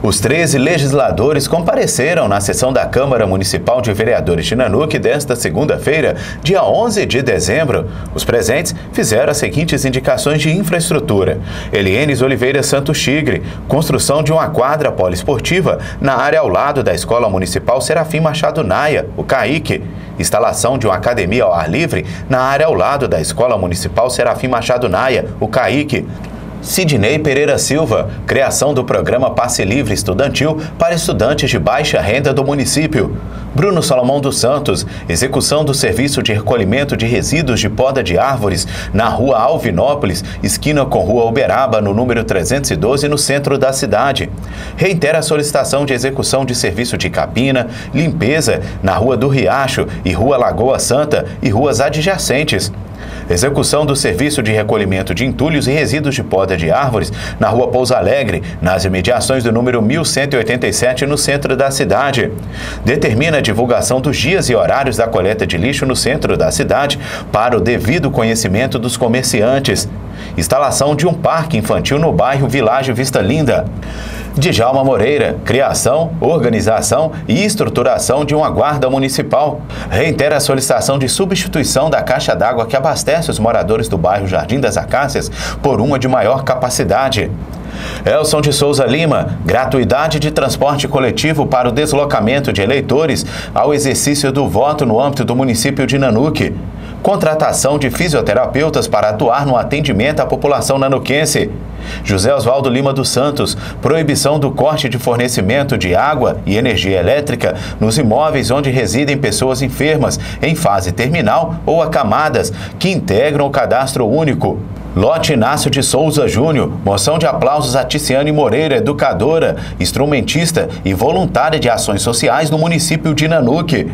Os 13 legisladores compareceram na sessão da Câmara Municipal de Vereadores de Nanuque desta segunda-feira, dia 11 de dezembro. Os presentes fizeram as seguintes indicações de infraestrutura. Elienes Oliveira Santos Tigre, construção de uma quadra poliesportiva na área ao lado da Escola Municipal Serafim Machado Naia, o CAIC. Instalação de uma academia ao ar livre na área ao lado da Escola Municipal Serafim Machado Naia, o CAIC. Sidney Pereira Silva, criação do programa Passe Livre Estudantil para estudantes de baixa renda do município. Bruno Salomão dos Santos, execução do serviço de recolhimento de resíduos de poda de árvores na rua Alvinópolis, esquina com rua Uberaba, no número 312, no centro da cidade. Reitera a solicitação de execução de serviço de capina, limpeza na rua do Riacho e rua Lagoa Santa e ruas adjacentes. Execução do serviço de recolhimento de entulhos e resíduos de poda de árvores na rua Pouso Alegre, nas imediações do número 1187, no centro da cidade. Determina a divulgação dos dias e horários da coleta de lixo no centro da cidade para o devido conhecimento dos comerciantes. Instalação de um parque infantil no bairro Világio Vista Linda. Djalma Moreira, criação, organização e estruturação de uma guarda municipal. Reitera a solicitação de substituição da caixa d'água que abastece os moradores do bairro Jardim das Acácias por uma de maior capacidade. Elson de Souza Lima, gratuidade de transporte coletivo para o deslocamento de eleitores ao exercício do voto no âmbito do município de Nanuque. Contratação de fisioterapeutas para atuar no atendimento à população nanuquense. José Oswaldo Lima dos Santos, proibição do corte de fornecimento de água e energia elétrica nos imóveis onde residem pessoas enfermas em fase terminal ou acamadas que integram o cadastro único. Lote Inácio de Souza Júnior, moção de aplausos a Ticiane Moreira, educadora, instrumentista e voluntária de ações sociais no município de Nanuque.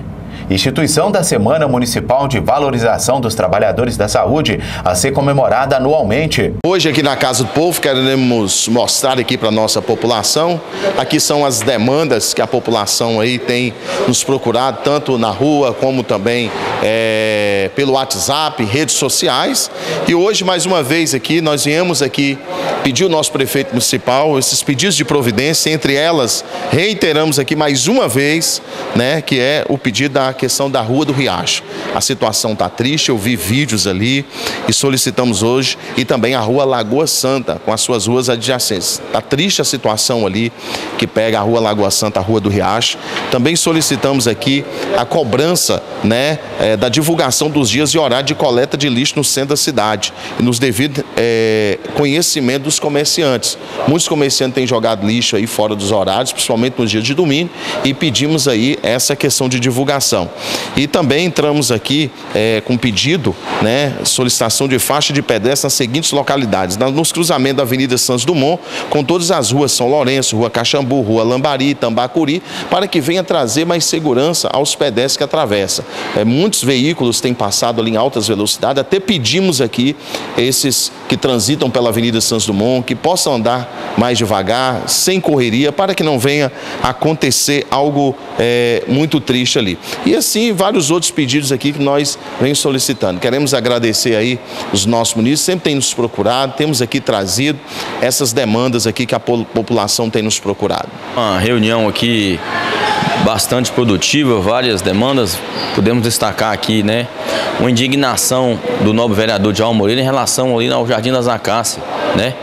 Instituição da Semana Municipal de Valorização dos Trabalhadores da Saúde, a ser comemorada anualmente. Hoje aqui na Casa do Povo queremos mostrar aqui para a nossa população, aqui são as demandas que a população aí tem nos procurado, tanto na rua como também é, pelo WhatsApp, redes sociais. E hoje, mais uma vez aqui, nós viemos aqui pedir o nosso prefeito municipal esses pedidos de providência, entre elas reiteramos aqui mais uma vez, né, que é o pedido da questão da Rua do Riacho. A situação está triste, eu vi vídeos ali e solicitamos hoje, e também a Rua Lagoa Santa, com as suas ruas adjacentes. Está triste a situação ali, que pega a Rua Lagoa Santa, a Rua do Riacho. Também solicitamos aqui a cobrança né, é, da divulgação dos dias e horário de coleta de lixo no centro da cidade, e nos devido é, conhecimento dos comerciantes. Muitos comerciantes têm jogado lixo aí fora dos horários, principalmente nos dias de domingo, e pedimos aí essa questão de divulgação. E também entramos aqui é, com pedido, né, solicitação de faixa de pedestre nas seguintes localidades, nos cruzamentos da Avenida Santos Dumont, com todas as ruas São Lourenço, Rua Caxambu, Rua Lambari, Tambacuri, para que venha trazer mais segurança aos pedestres que atravessam. É, muitos veículos têm passado ali em altas velocidades, até pedimos aqui esses que transitam pela Avenida Santos Dumont, que possam andar mais devagar, sem correria, para que não venha acontecer algo é, muito triste ali. E assim, vários outros pedidos aqui que nós vem solicitando. Queremos agradecer aí os nossos munícipes, sempre têm nos procurado, temos aqui trazido essas demandas aqui que a população tem nos procurado. Uma reunião aqui bastante produtiva, várias demandas, podemos destacar aqui, né, uma indignação do novo vereador de Moreira em relação ali ao Jardim das Acácias, né,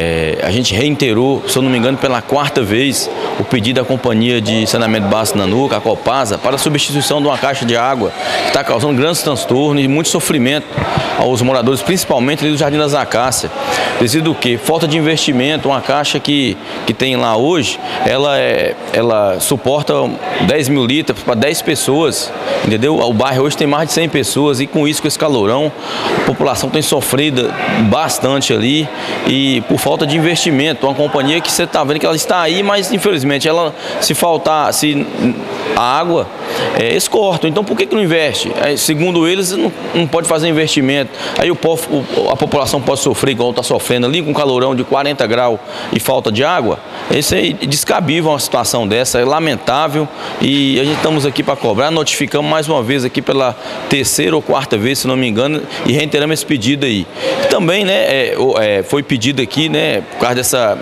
é, a gente reiterou, se eu não me engano, pela quarta vez, o pedido da Companhia de Saneamento Básico Nanuca, a Copasa, para a substituição de uma caixa de água que está causando grandes transtornos e muito sofrimento aos moradores, principalmente ali do Jardim das Acácias. Devido o quê? Falta de investimento, uma caixa que, que tem lá hoje, ela, é, ela suporta 10 mil litros para 10 pessoas, entendeu? O bairro hoje tem mais de 100 pessoas e com isso, com esse calorão, a população tem sofrido bastante ali e por falta de investimento. Uma companhia que você está vendo que ela está aí, mas infelizmente ela, se faltar, se a água, é, eles cortam. Então por que, que não investe? É, segundo eles, não, não pode fazer investimento. Aí o povo, a população pode sofrer, igual está sofrendo ali, com calorão de 40 graus e falta de água. Isso é descabível uma situação dessa, é lamentável e a gente estamos aqui para cobrar. Notificamos mais uma vez aqui pela terceira ou quarta vez, se não me engano, e reiteramos esse pedido aí. Também, né, é, é, foi pedido aqui, né, por causa dessa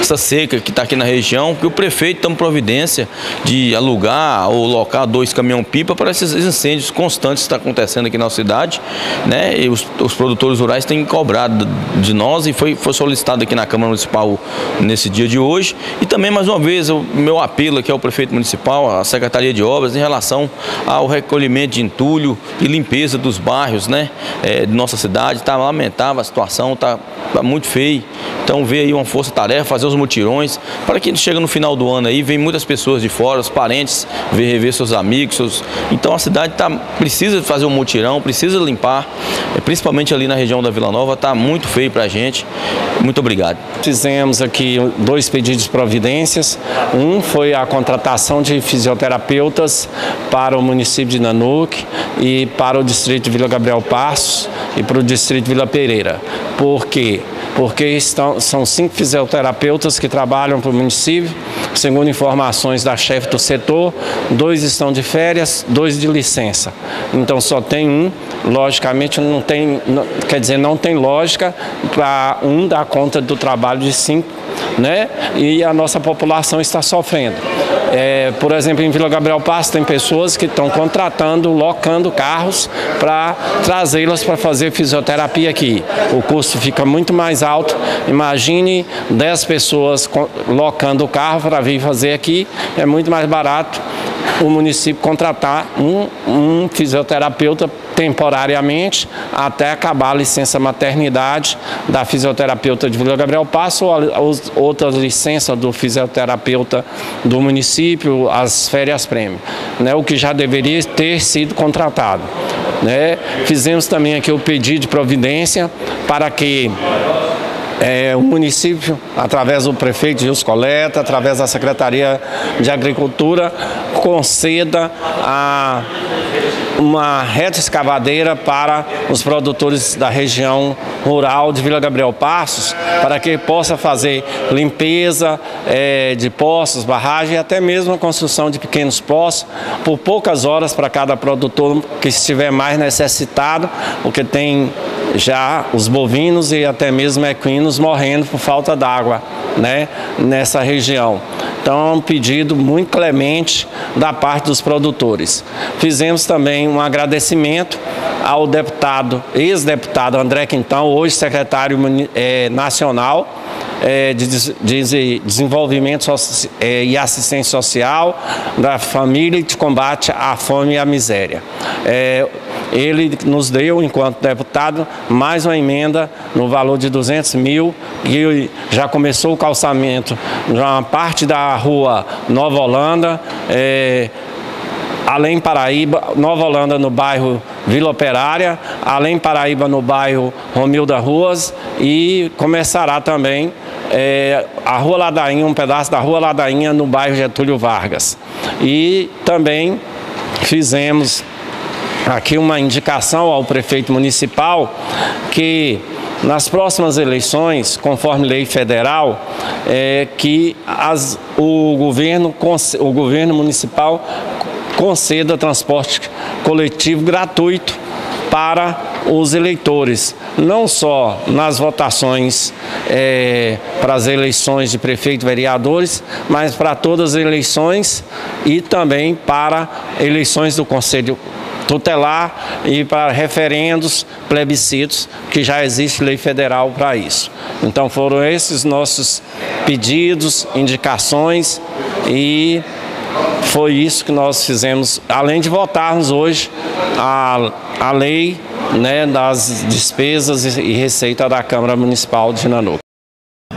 essa seca que está aqui na região, que o prefeito toma providência de alugar ou locar dois caminhão-pipa para esses incêndios constantes que estão tá acontecendo aqui na cidade. Né? E os, os, produtores rurais têm cobrado de nós e foi, foi solicitado aqui na Câmara Municipal nesse dia de hoje. E também, mais uma vez, o meu apelo aqui ao prefeito municipal, à Secretaria de Obras, em relação ao recolhimento de entulho e limpeza dos bairros né? É, de nossa cidade. Está lamentável a situação, está tá muito feio. Então, ver aí uma força-tarefa, fazer os mutirões, para que chega no final do ano aí, vem muitas pessoas de fora, os parentes, ver rever seus amigos, seus... então a cidade tá, precisa fazer um mutirão, precisa limpar, é, principalmente ali na região da Vila Nova, está muito feio para a gente. Muito obrigado. Fizemos aqui dois pedidos de providências. Um foi a contratação de fisioterapeutas para o município de Nanuque e para o distrito de Vila Gabriel Passos e para o distrito de Vila Pereira. Por quê? Porque estão, são cinco fisioterapeutas que trabalham para o município, segundo informações da chefe do setor, dois estão de férias, dois de licença. Então só tem um, logicamente não tem, não, quer dizer, não tem lógica para um dar conta do trabalho de cinco, né? E a nossa população está sofrendo. É, por exemplo, em Vila Gabriel Passo tem pessoas que estão contratando, locando carros para trazê-las para fazer fisioterapia aqui. O custo fica muito mais alto. Imagine 10 pessoas locando o carro para vir fazer aqui, é muito mais barato o município contratar um, um fisioterapeuta temporariamente até acabar a licença maternidade da fisioterapeuta de Vila Gabriel Passo ou outras licenças do fisioterapeuta do município, as férias prêmio, né, o que já deveria ter sido contratado. Né. Fizemos também aqui o pedido de providência para que é, o município, através do prefeito Gilson Coleta, através da Secretaria de Agricultura, conceda a uma reta escavadeira para os produtores da região rural de Vila Gabriel Passos, para que possa fazer limpeza é, de poços, barragem e até mesmo a construção de pequenos poços por poucas horas para cada produtor que estiver mais necessitado, porque tem já os bovinos e até mesmo equinos morrendo por falta d'água né, nessa região. Então é um pedido muito clemente da parte dos produtores. Fizemos também um agradecimento ao deputado, ex-deputado André Quintão, hoje secretário é, nacional é, de, de, Desenvolvimento é, e Assistência Social da Família e de Combate à Fome e à Miséria. É, ele nos deu, enquanto deputado, mais uma emenda no valor de 200 mil, que já começou o calçamento de uma parte da rua Nova Holanda, é, além Paraíba, Nova Holanda no bairro Vila Operária, além Paraíba no bairro Romilda Ruas e começará também é, a Rua Ladainha, um pedaço da Rua Ladainha no bairro Getúlio Vargas. E também fizemos aqui uma indicação ao prefeito municipal que nas próximas eleições, conforme lei federal, é, que as, o, governo, o governo municipal conceda transporte coletivo gratuito para os eleitores, não só nas votações é, para as eleições de prefeito e vereadores, mas para todas as eleições e também para eleições do Conselho tutelar e para referendos, plebiscitos, que já existe lei federal para isso. Então foram esses nossos pedidos, indicações e foi isso que nós fizemos, além de votarmos hoje a, a lei né, das despesas e receita da Câmara Municipal de Nanuque.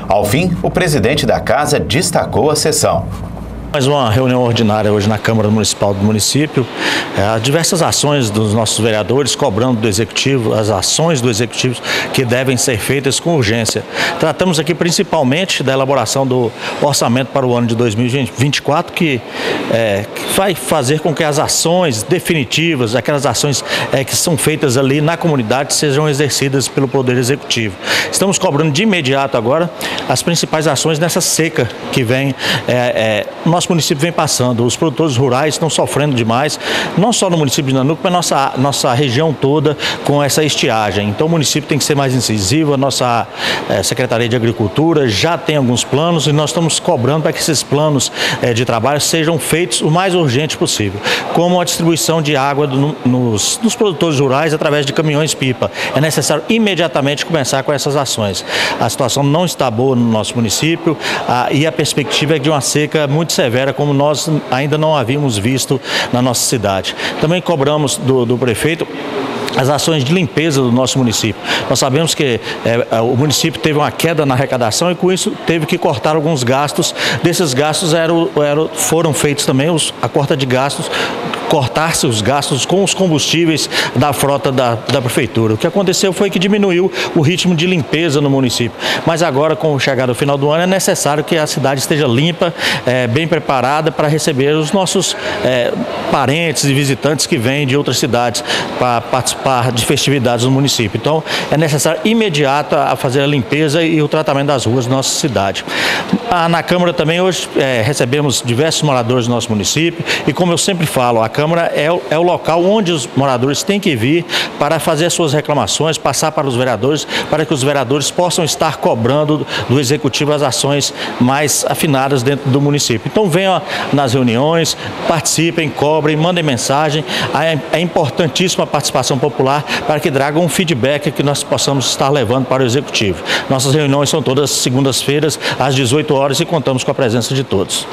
Ao fim, o presidente da casa destacou a sessão. Mais uma reunião ordinária hoje na Câmara Municipal do município. É, diversas ações dos nossos vereadores cobrando do Executivo, as ações do Executivo que devem ser feitas com urgência. Tratamos aqui principalmente da elaboração do orçamento para o ano de 2024, que, é, que vai fazer com que as ações definitivas, aquelas ações é, que são feitas ali na comunidade, sejam exercidas pelo Poder Executivo. Estamos cobrando de imediato agora as principais ações nessa seca que vem. É, é, nós nosso município vem passando. Os produtores rurais estão sofrendo demais, não só no município de Nanuco, mas nossa, nossa região toda com essa estiagem. Então o município tem que ser mais incisivo, a nossa é, Secretaria de Agricultura já tem alguns planos e nós estamos cobrando para que esses planos é, de trabalho sejam feitos o mais urgente possível, como a distribuição de água do, nos, nos produtores rurais através de caminhões-pipa. É necessário imediatamente começar com essas ações. A situação não está boa no nosso município a, e a perspectiva é de uma seca muito severa, como nós ainda não havíamos visto na nossa cidade. Também cobramos do, do prefeito as ações de limpeza do nosso município. Nós sabemos que é, o município teve uma queda na arrecadação e com isso teve que cortar alguns gastos. Desses gastos eram, eram, foram feitos também os, a corta de gastos cortar-se os gastos com os combustíveis da frota da, da prefeitura. O que aconteceu foi que diminuiu o ritmo de limpeza no município. Mas agora, com o chegada do final do ano, é necessário que a cidade esteja limpa, é, bem preparada para receber os nossos é, parentes e visitantes que vêm de outras cidades para participar de festividades no município. Então, é necessário imediato a fazer a limpeza e o tratamento das ruas da nossa cidade. Ah, na Câmara também hoje é, recebemos diversos moradores do nosso município e como eu sempre falo, a Câmara é o, é o local onde os moradores têm que vir para fazer as suas reclamações, passar para os vereadores, para que os vereadores possam estar cobrando do Executivo as ações mais afinadas dentro do município. Então venham nas reuniões, participem, cobrem, mandem mensagem. É, importantíssima a participação popular para que traga um feedback que nós possamos estar levando para o Executivo. Nossas reuniões são todas segundas-feiras, às 18 horas, e contamos com a presença de todos.